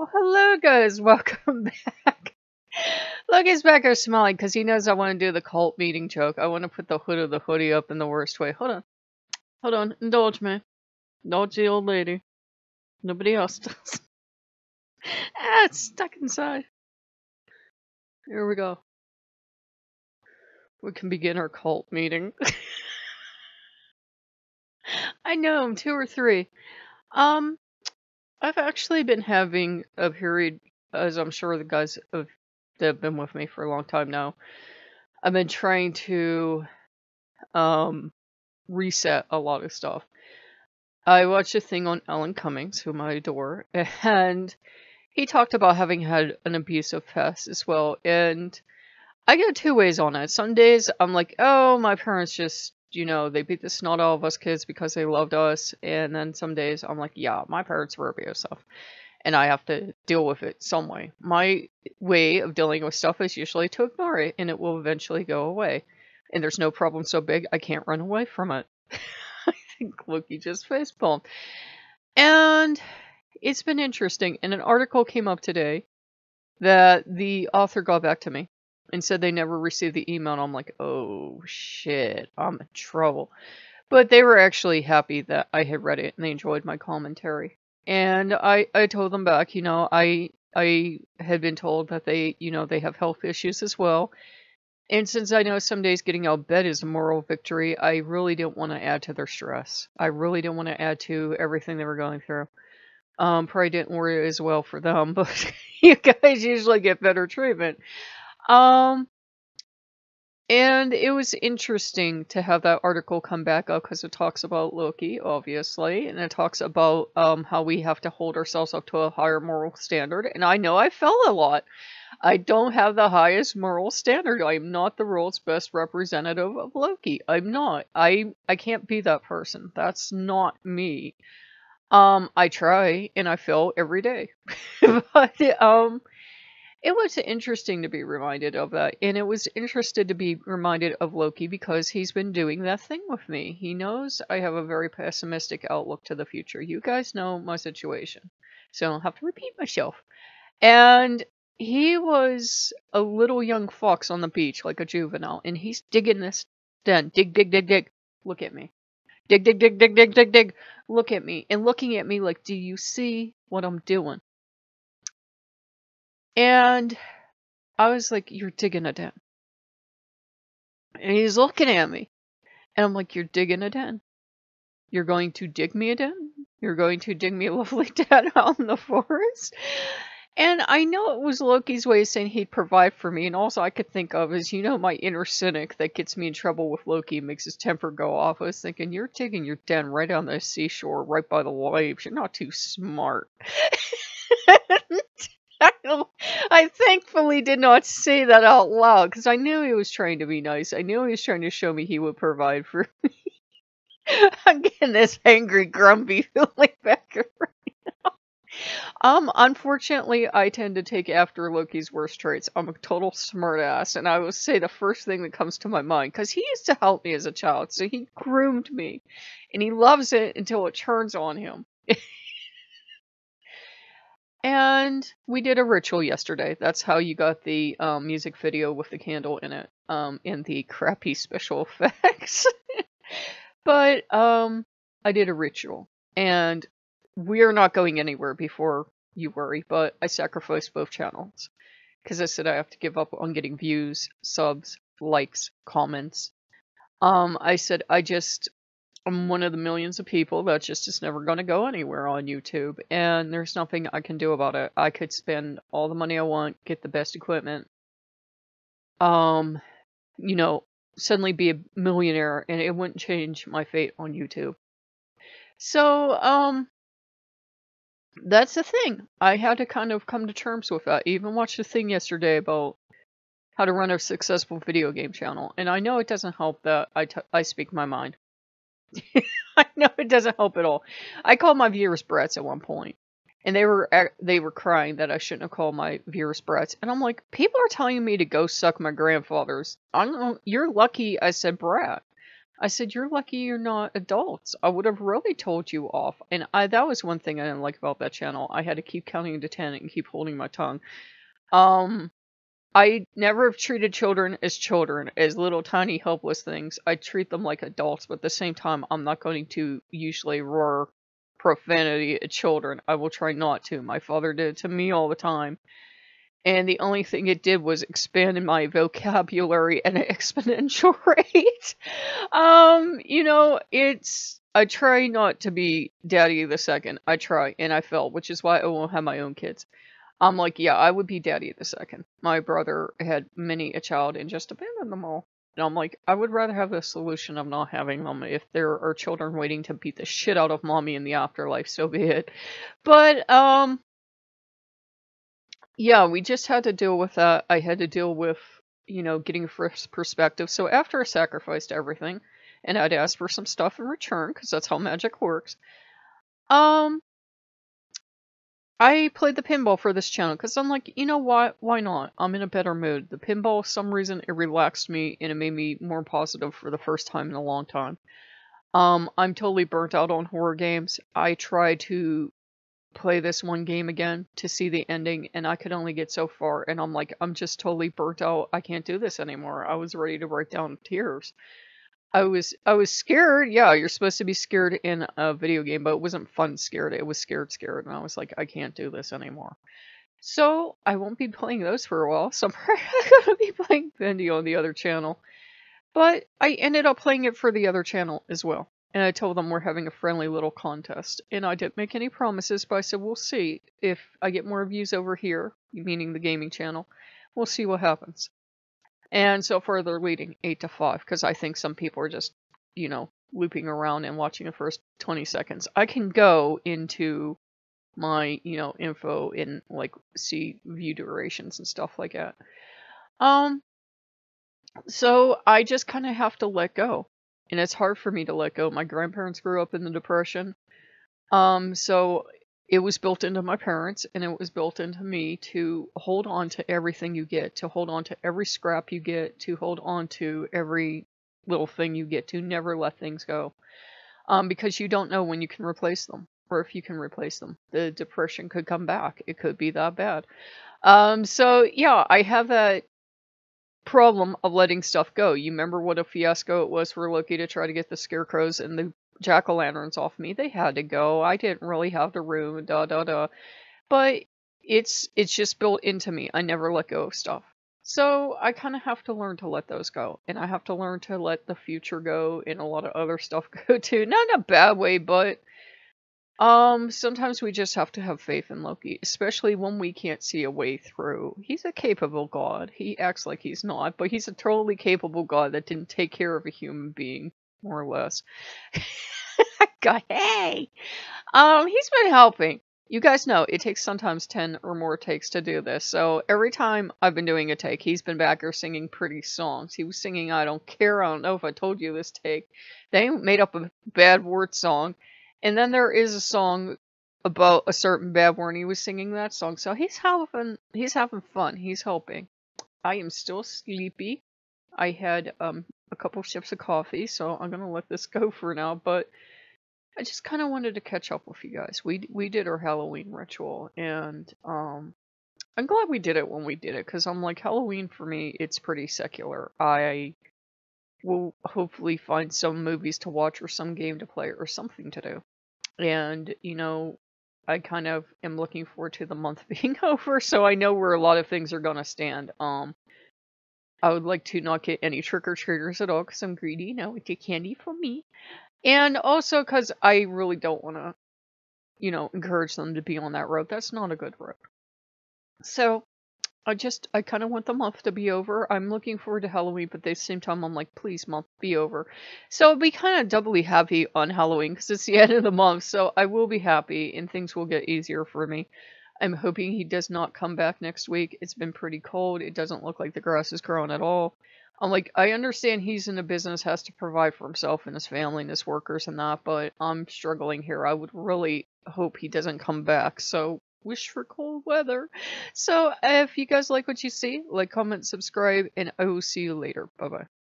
Well, hello, guys. Welcome back. Logan's back here smiling because he knows I want to do the cult meeting joke. I want to put the hood of the hoodie up in the worst way. Hold on. Hold on. Indulge me. Indulge the old lady. Nobody else does. ah, it's stuck inside. Here we go. We can begin our cult meeting. I know, I'm two or three. Um, I've actually been having a period, as I'm sure the guys have, that have been with me for a long time now. I've been trying to um, reset a lot of stuff. I watched a thing on Alan Cummings, whom I adore, and he talked about having had an abusive past as well. And I get two ways on it. Some days I'm like, oh, my parents just you know, they beat the snot out of us kids because they loved us. And then some days I'm like, yeah, my parents were abusive. And I have to deal with it some way. My way of dealing with stuff is usually to ignore it and it will eventually go away. And there's no problem so big I can't run away from it. I think Loki just facepalmed. And it's been interesting. And an article came up today that the author got back to me and said they never received the email. And I'm like, oh shit, I'm in trouble. But they were actually happy that I had read it and they enjoyed my commentary. And I, I told them back, you know, I I had been told that they, you know, they have health issues as well. And since I know some days getting out of bed is a moral victory, I really didn't want to add to their stress. I really didn't want to add to everything they were going through. Um, probably didn't worry as well for them, but you guys usually get better treatment. Um, and it was interesting to have that article come back up because it talks about Loki, obviously, and it talks about um, how we have to hold ourselves up to a higher moral standard. And I know I fell a lot. I don't have the highest moral standard. I'm not the world's best representative of Loki. I'm not. I I can't be that person. That's not me. Um, I try and I fail every day. but um it was interesting to be reminded of that, and it was interested to be reminded of Loki because he's been doing that thing with me. He knows I have a very pessimistic outlook to the future. You guys know my situation, so I don't have to repeat myself. And he was a little young fox on the beach, like a juvenile, and he's digging this den. Dig, dig, dig, dig. Look at me. Dig, dig, dig, dig, dig, dig, dig. Look at me. And looking at me like, do you see what I'm doing? And I was like, You're digging a den. And he's looking at me. And I'm like, You're digging a den. You're going to dig me a den? You're going to dig me a lovely den out in the forest? And I know it was Loki's way of saying he'd provide for me, and also I could think of is, you know, my inner cynic that gets me in trouble with Loki and makes his temper go off. I was thinking, you're digging your den right on the seashore, right by the waves. You're not too smart. I thankfully did not say that out loud because I knew he was trying to be nice. I knew he was trying to show me he would provide for me. I'm getting this angry, grumpy feeling back right now. Um, unfortunately, I tend to take after Loki's worst traits. I'm a total smartass, and I will say the first thing that comes to my mind because he used to help me as a child, so he groomed me, and he loves it until it turns on him. And we did a ritual yesterday. That's how you got the um, music video with the candle in it, um, the crappy special effects. but um, I did a ritual, and we're not going anywhere before you worry. But I sacrificed both channels because I said I have to give up on getting views, subs, likes, comments. Um, I said I just I'm one of the millions of people that just is never going to go anywhere on YouTube, and there's nothing I can do about it. I could spend all the money I want, get the best equipment, um, you know, suddenly be a millionaire, and it wouldn't change my fate on YouTube. So, um, that's the thing. I had to kind of come to terms with that. I even watched a thing yesterday about how to run a successful video game channel, and I know it doesn't help that I, I speak my mind. I know it doesn't help at all. I called my viewers brats at one point, and they were they were crying that I shouldn't have called my viewers brats. And I'm like, people are telling me to go suck my grandfather's. I don't. You're lucky I said brat. I said, You're lucky you're not adults. I would have really told you off. And I that was one thing I didn't like about that channel. I had to keep counting to ten and keep holding my tongue. Um I never have treated children as children, as little tiny helpless things. I treat them like adults, but at the same time I'm not going to usually roar profanity at children. I will try not to. My father did it to me all the time and the only thing it did was expand my vocabulary at an exponential rate. um, you know, it's I try not to be daddy the second. I try and I fail, which is why I won't have my own kids. I'm like, yeah, I would be daddy the second. My brother had many a child and just abandoned them all. And I'm like, I would rather have the solution of not having them. If there are children waiting to beat the shit out of mommy in the afterlife, so be it. But um yeah, we just had to deal with that. I had to deal with, you know, getting first perspective. So after I sacrificed everything, and I'd ask for some stuff in return, because that's how magic works, um, I played the pinball for this channel, because I'm like, you know what, why not? I'm in a better mood. The pinball, some reason, it relaxed me, and it made me more positive for the first time in a long time. Um, I'm totally burnt out on horror games. I try to play this one game again to see the ending and I could only get so far and I'm like I'm just totally burnt out. I can't do this anymore. I was ready to break down in tears. I was I was scared. Yeah, you're supposed to be scared in a video game, but it wasn't fun scared. It was scared scared and I was like I can't do this anymore. So, I won't be playing those for a while. So I'm to be playing Bendy on the other channel. But I ended up playing it for the other channel as well. And I told them we're having a friendly little contest. And I didn't make any promises, but I said, we'll see. If I get more views over here, meaning the gaming channel, we'll see what happens. And so far they're leading 8 to 5, because I think some people are just, you know, looping around and watching the first 20 seconds. I can go into my, you know, info and, like, see view durations and stuff like that. Um, so I just kind of have to let go and it's hard for me to let go. My grandparents grew up in the Depression. Um, so it was built into my parents and it was built into me to hold on to everything you get, to hold on to every scrap you get, to hold on to every little thing you get, to never let things go. Um, because you don't know when you can replace them or if you can replace them. The depression could come back. It could be that bad. Um, so yeah, I have that problem of letting stuff go. You remember what a fiasco it was for Loki to try to get the scarecrows and the jack o' lanterns off me. They had to go. I didn't really have the room. Da da da. But it's it's just built into me. I never let go of stuff. So I kind of have to learn to let those go, and I have to learn to let the future go, and a lot of other stuff go too. Not in a bad way, but um, sometimes we just have to have faith in Loki, especially when we can't see a way through. He's a capable god. He acts like he's not, but he's a totally capable god that didn't take care of a human being, more or less. god, hey! Um, he's been helping. You guys know it takes sometimes 10 or more takes to do this. So every time I've been doing a take, he's been back there singing pretty songs. He was singing I Don't Care. I don't know if I told you this take. They made up a bad word song and then there is a song about a certain bad word, and he was singing that song. So he's having he's having fun. He's helping. I am still sleepy. I had um a couple sips of coffee, so I'm gonna let this go for now. But I just kind of wanted to catch up with you guys. We we did our Halloween ritual, and um, I'm glad we did it when we did it because I'm like Halloween for me. It's pretty secular. I will hopefully find some movies to watch or some game to play or something to do. And, you know, I kind of am looking forward to the month being over, so I know where a lot of things are gonna stand. Um, I would like to not get any trick or treaters at all because I'm greedy. No, get candy for me, and also because I really don't want to, you know, encourage them to be on that road. That's not a good road. So I just, I kind of want the month to be over. I'm looking forward to Halloween, but at the same time, I'm like, please, month, be over. So I'll be kind of doubly happy on Halloween because it's the end of the month. So I will be happy and things will get easier for me. I'm hoping he does not come back next week. It's been pretty cold. It doesn't look like the grass is growing at all. I'm like, I understand he's in a business, has to provide for himself and his family and his workers and that, but I'm struggling here. I would really hope he doesn't come back. So wish for cold weather. So if you guys like what you see, like, comment, subscribe, and I will see you later. Bye bye.